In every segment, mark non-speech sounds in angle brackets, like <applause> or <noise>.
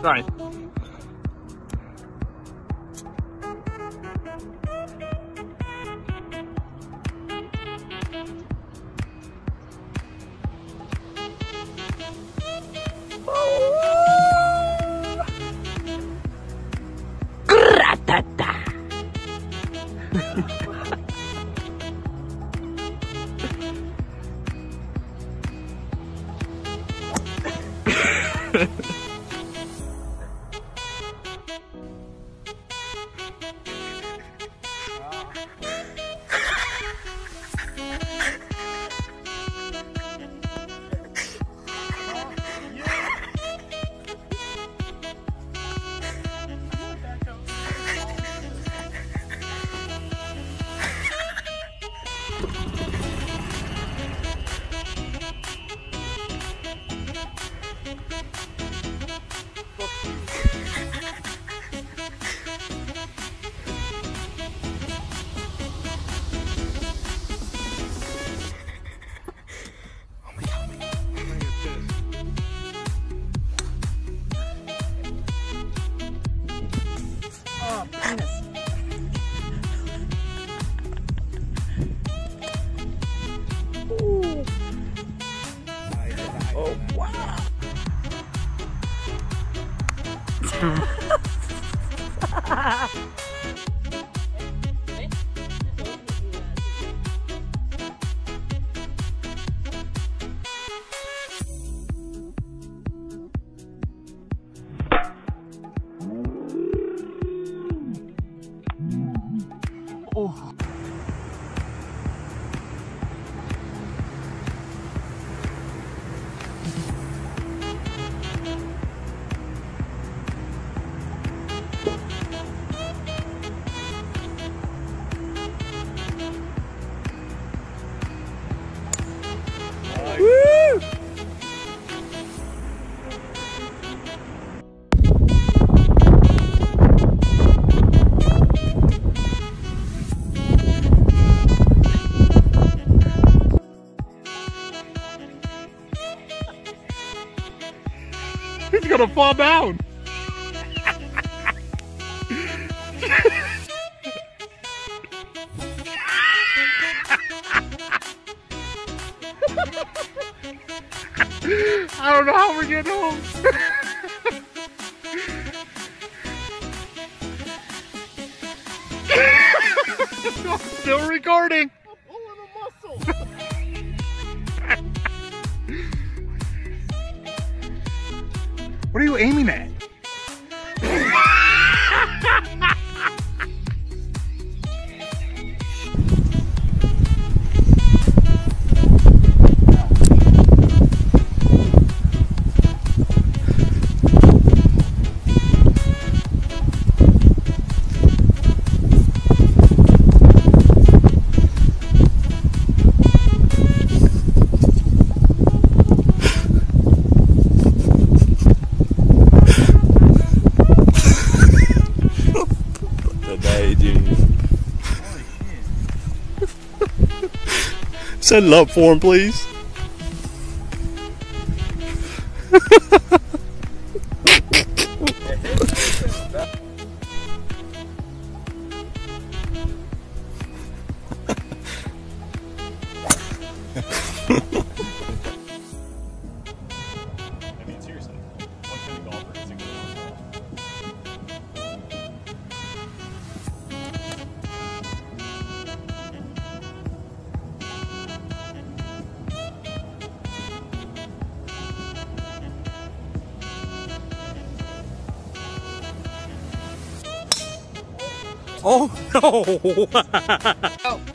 Sorry. <laughs> Oh, wow. Ha ha ha! <laughs> He's gonna fall down. <laughs> I don't know how we're getting home. <laughs> Still recording. What are you aiming at? Set it up for him, please. <laughs> Oh no! Uh-oh. <laughs>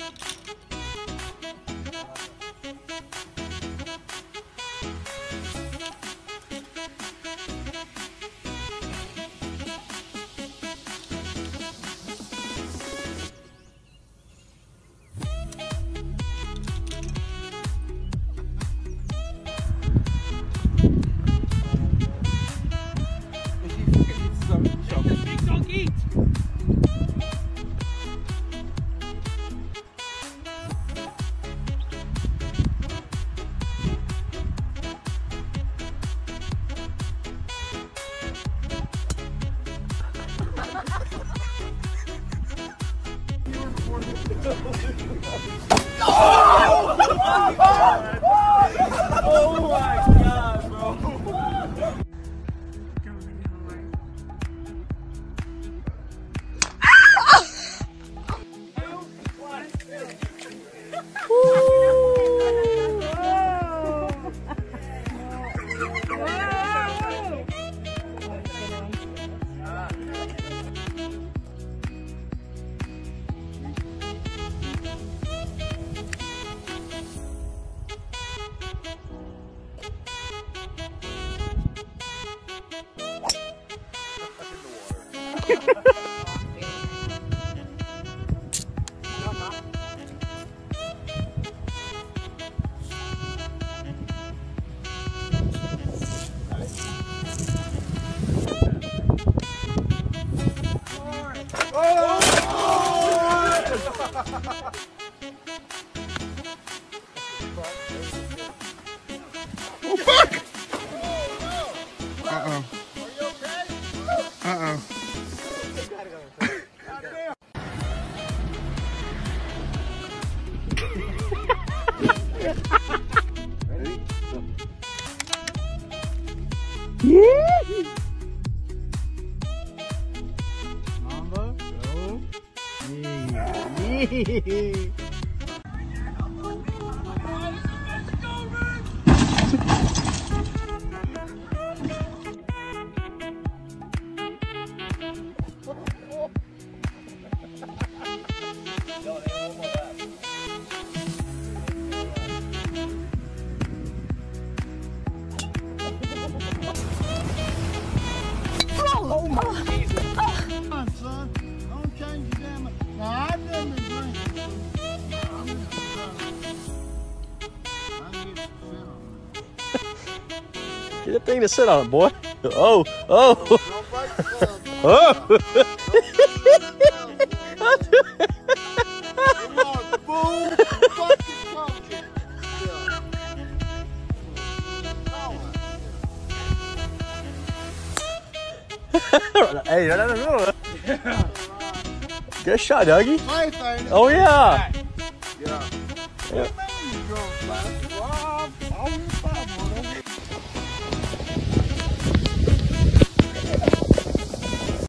oh! <laughs> Ha ha ha ha! Wee! Get a thing to sit on, boy. Oh, oh, it. Don't break the club. oh. Come on, fool. Fucking coach. Yeah. hey, no, no, no, no. Good shot, Dougie. Safe, ain't it? Oh, yeah. Yeah. Yeah.